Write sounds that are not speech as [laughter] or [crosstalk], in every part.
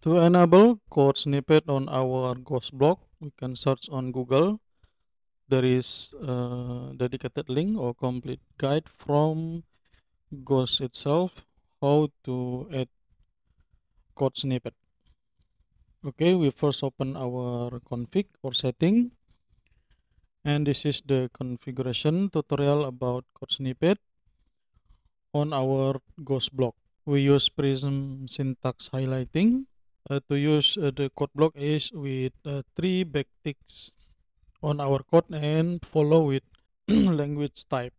To enable code snippet on our Ghost block, we can search on Google. There is a dedicated link or complete guide from Ghost itself how to add code snippet. Okay, we first open our config or setting. And this is the configuration tutorial about code snippet on our Ghost block. We use Prism syntax highlighting uh, to use uh, the code block is with uh, three backticks on our code and follow with [clears throat] language type.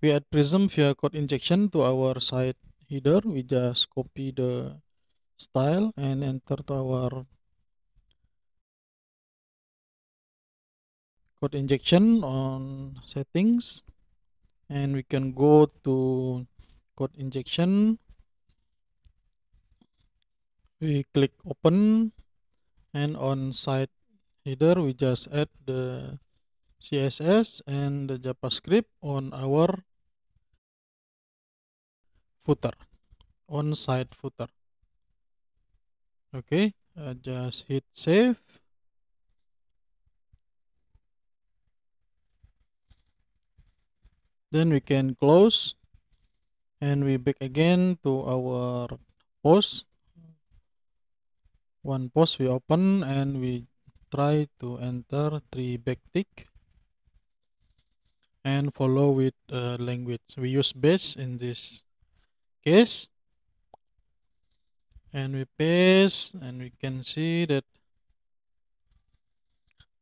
We add Prism via code injection to our site header. We just copy the style and enter to our code injection on settings and we can go to code injection. We click open. And on site header we just add the CSS and the JavaScript on our footer on site footer. Okay uh, just hit save. Then we can close and we back again to our post. One post we open and we try to enter three backtick. And follow with uh, language. We use bash in this case. And we paste and we can see that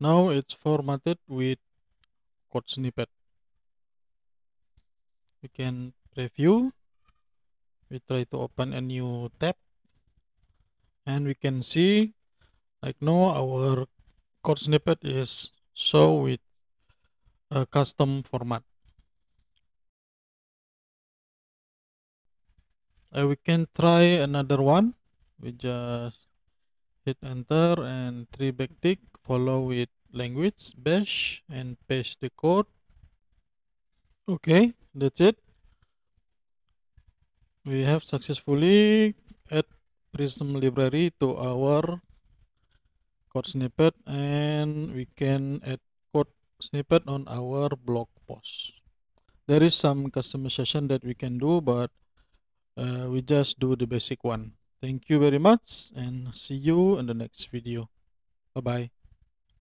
now it's formatted with code snippet. We can preview we try to open a new tab. And we can see like now our code snippet is show with a custom format. Uh, we can try another one. We just hit enter and three backtick follow with language bash and paste the code. Okay that's it we have successfully add prism library to our code snippet and we can add code snippet on our blog post. There is some customization that we can do but uh, we just do the basic one. Thank you very much and see you in the next video. Bye bye